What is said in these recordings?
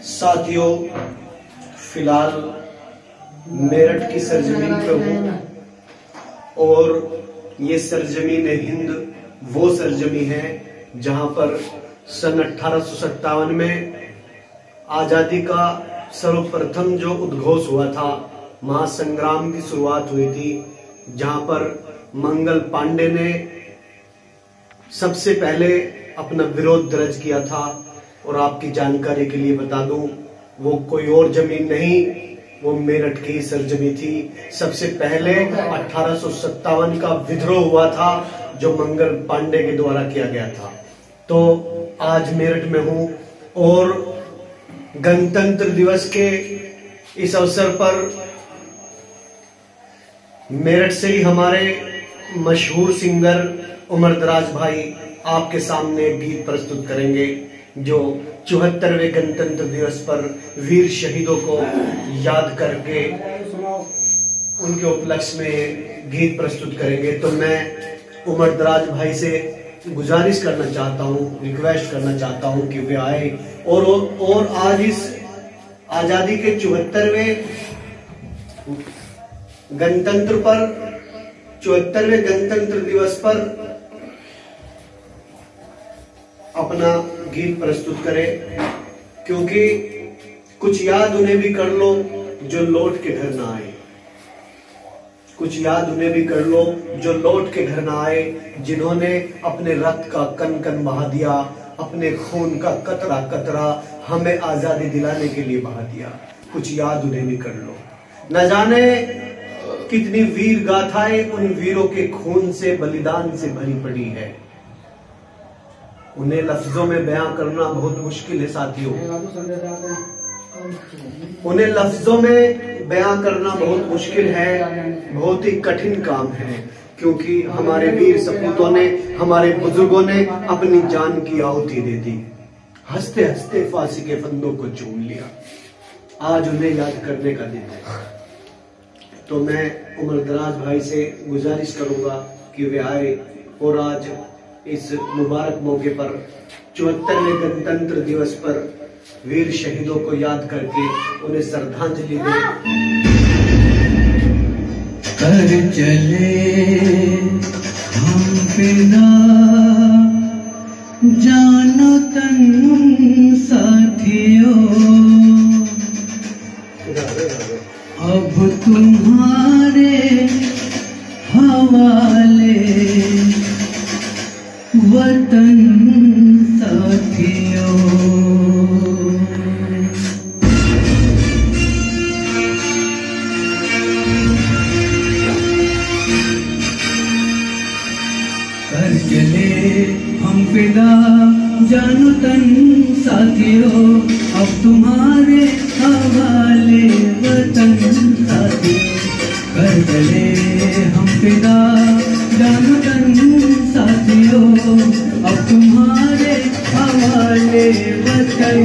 साथियों, फ़िलहाल मेरठ की सरजमीन पे हूँ और ये सरजमीन हिंद, वो सरजमी है जहाँ पर सन अठारह में आज़ादी का सर्वप्रथम जो उद्घोष हुआ था, महासंग्राम की शुरुआत हुई थी, जहाँ पर मंगल पांडे ने सबसे पहले अपना विरोध दर्ज किया था। और आपकी जानकारी के लिए बता दूँ, वो कोई और ज़मीन नहीं, वो मेरठ की सरजमी थी। सबसे पहले अठारह का विद्रोह हुआ था, जो मंगल पांडे के द्वारा किया गया था। तो आज मेरठ में हूँ और गणतंत्र दिवस के इस अवसर पर मेरठ से ही हमारे मशहूर सिंगर उमर दराज भाई आपके सामने गीत प्रस्तुत करेंगे। जो चौहत्तरवे गणतंत्र दिवस पर वीर शहीदों को याद करके उनके उपलक्ष्य में गीत प्रस्तुत करेंगे। तो मैं उमर दराज भाई से गुजारिश करना चाहता हूँ रिक्वेस्ट करना चाहता हूँ कि वे आए। और और आज इस आज़ादी के चौहत्तरवे गणतंत्र पर, चौहत्तरवे गणतंत्र दिवस पर अपना गीत प्रस्तुत करें, क्योंकि कुछ याद उन्हें भी कर लो जो लौट के घर ना आए। कुछ याद उन्हें भी कर लो जो लौट के घर ना आए, जिन्होंने अपने रक्त का कन कन बहा दिया, अपने खून का कतरा कतरा हमें आज़ादी दिलाने के लिए बहा दिया। कुछ याद उन्हें भी कर लो। न जाने कितनी वीर गाथाएँ उन वीरों के खून से, बलिदान से भरी पड़ी है। उन्हें लफ्जों में बयां करना बहुत मुश्किल है साथियों। उन्हें लफ्जों में बयां करना बहुत मुश्किल है बहुत ही कठिन काम है क्योंकि हमारे वीर सपूतों ने हमारे बुज़ुर्गों ने अपनी जान की आहुति दे दी। हँसते हँसते फांसी के फंदों को चूम लिया। आज उन्हें याद करने का दिन है। तो मैं उमर दराज भाई से गुजारिश करूँगा कि वे आए और आज इस मुबारक मौके पर चौहत्तरवें गणतंत्र दिवस पर वीर शहीदों को याद करके उन्हें श्रद्धांजलि दे। कर चले हम बिना जानो तन साथियों। अब तुम्हारे हवाले वतन साथियों हवाले वतन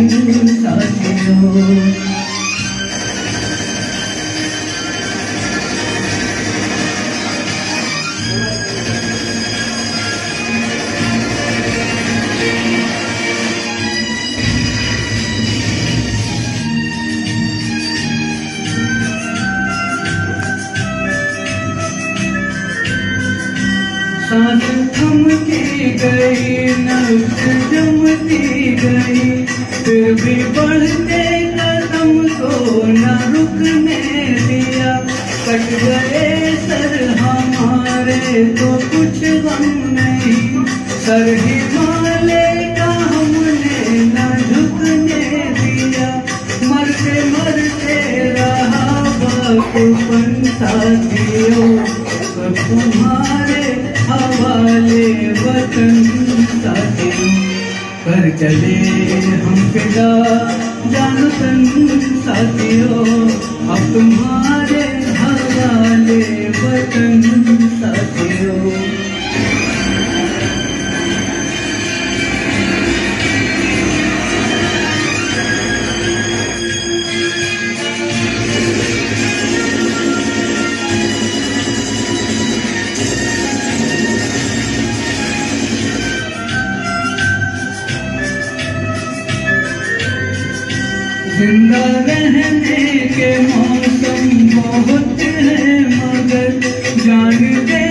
सांस थमती गई नब्ज जमती गई। फिर भी बढ़ते कदम को न रुकने दिया। कट गए सर हमारे तो कुछ गम नहीं। सर हिमालय का हमने न झुकने दिया। मरते मरते रहा बचपन साथियों सब तुम्हारे हवाले वतन साथियों कर चले हम फिदा जान तन साथियों। अब तुम्हारे हवाले वतन साथियों। रहने के मौसम बहुत है मगर जान दे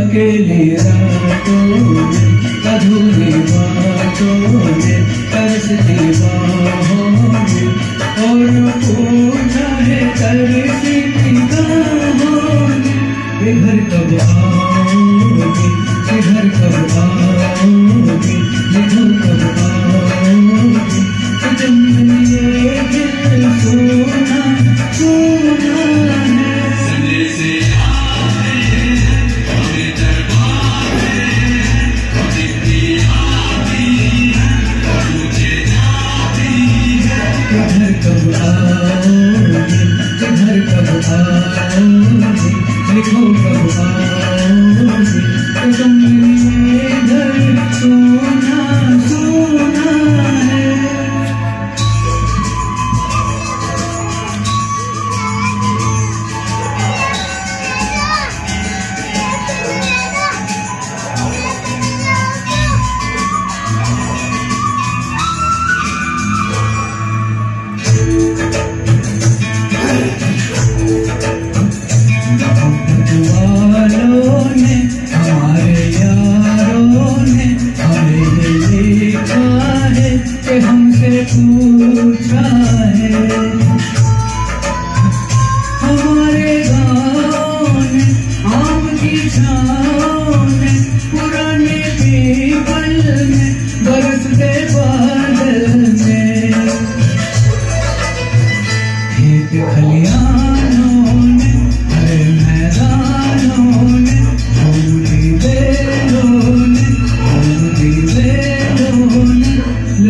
अकेले रातों में अधूरी बातों में तरसती बाहों 주자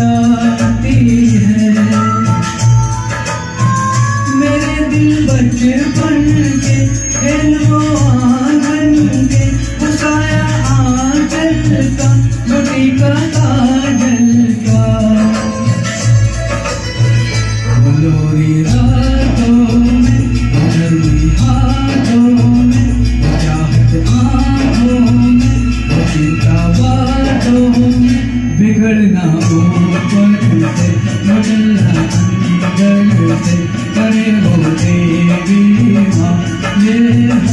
love. ना हो से मटला अंदर से परे हो देवी माँ ये हर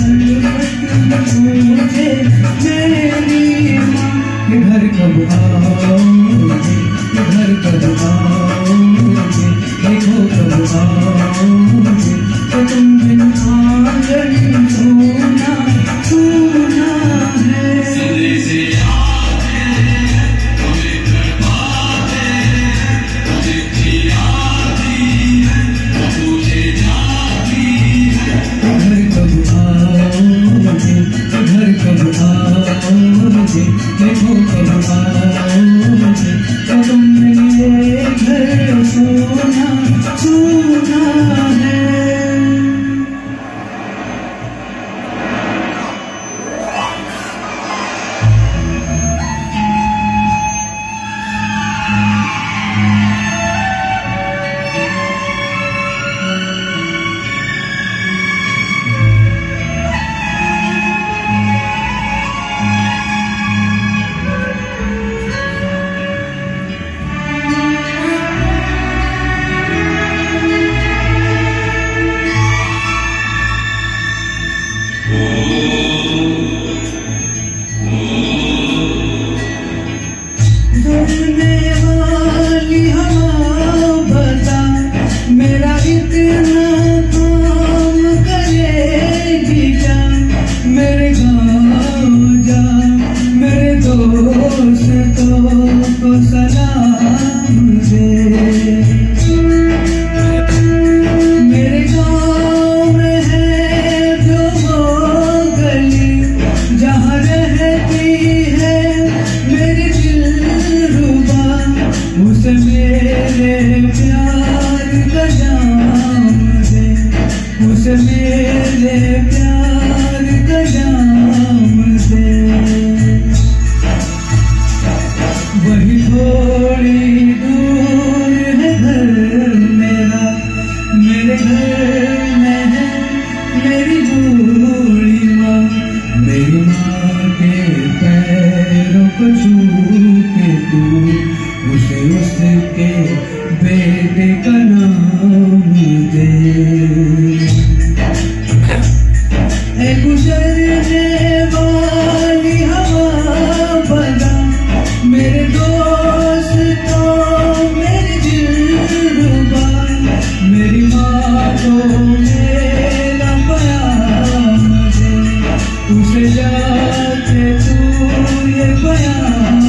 ये बयान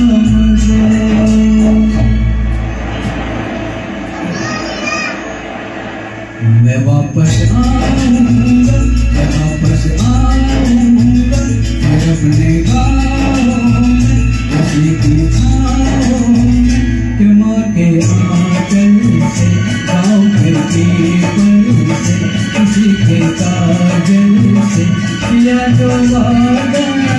मैं वापस आऊँगा मैं वापस आऊँगा मैं अपने गाँव में अपनी पिताओं में माँ के आंचल से गाँव के पीपल से किसी के काजल से या जो वादा